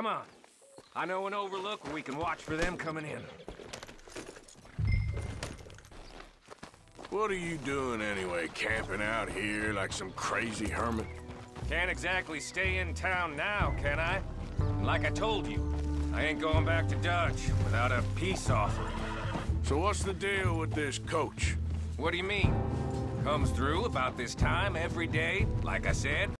Come on. I know an overlook where we can watch for them coming in. What are you doing anyway, camping out here like some crazy hermit? Can't exactly stay in town now, can I? Like I told you, I ain't going back to Dutch without a peace offering. So what's the deal with this coach? What do you mean? Comes through about this time every day, like I said?